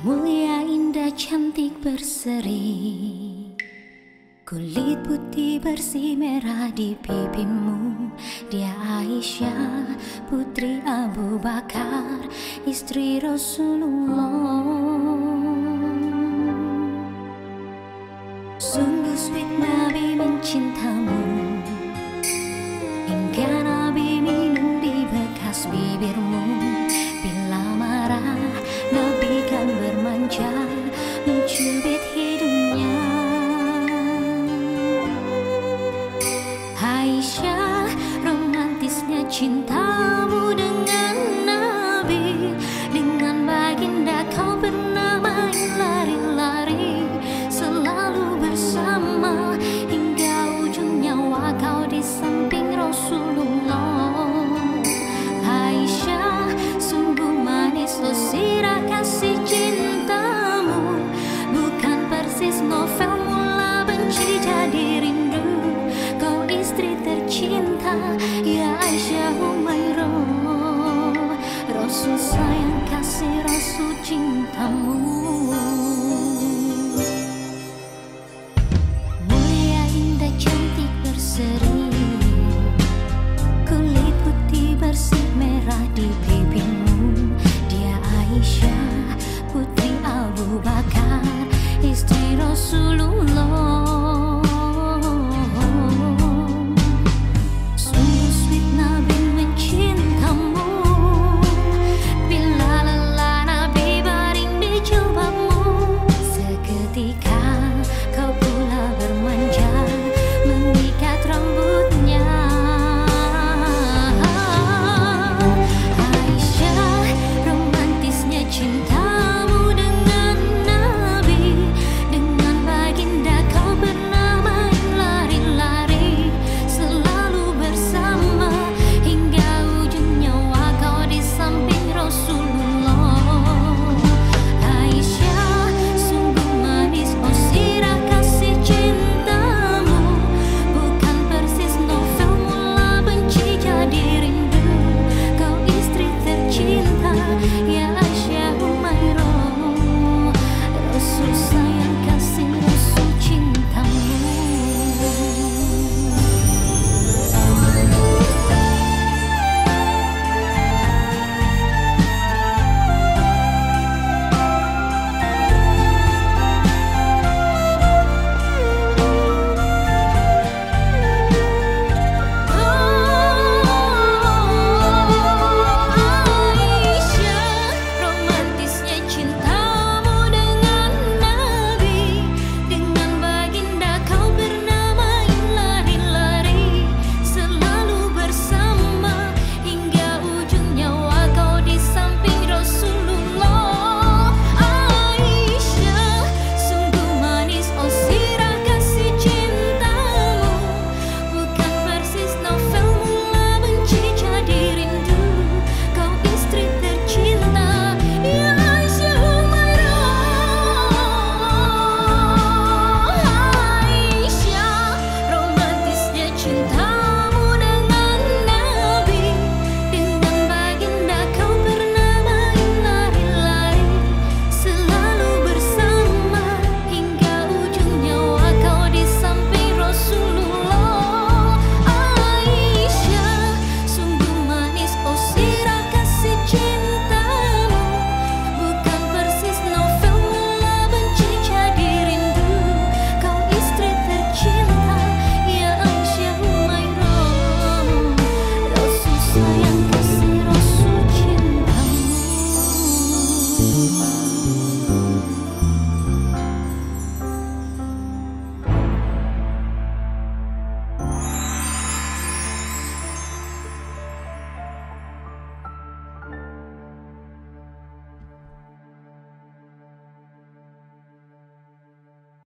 Mulia indah cantik berseri. Kulit putih bersih merah di pipimu Dia Aisyah putri Abu Bakar Istri Rasulullah. Sungguh sweet Nabi mencintamu. cintamu dengan Nabi. Dengan baginda kau pernah main lari-lari Selalu bersama. Hingga ujung nyawa kau di samping Rasulullah. Aisyah sungguh manis sirah kasih cintamu. Bukan persis novel mula benci jadi rindu cinta Ya Aisyah umairo, Rasul sayang kasih Rasul cintamu. Mulia indah cantik berseri. Kulit putih bersih merah di pipimu. Dia Aisyah putri Abu Bakar. Istri Rasulullah